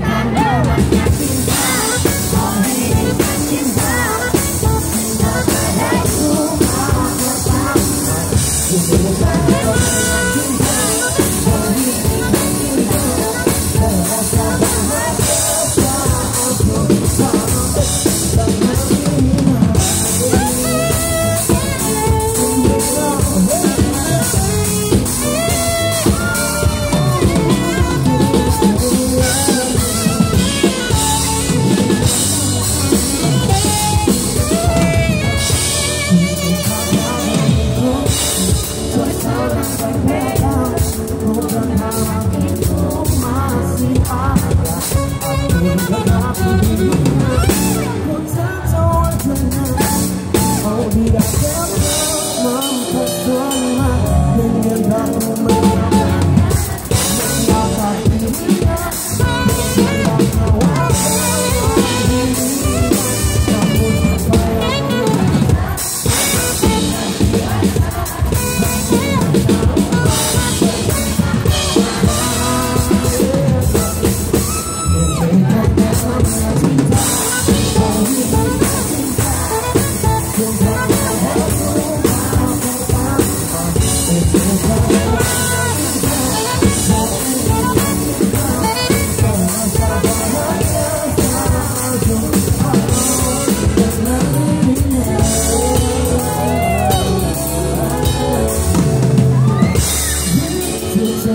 Hey,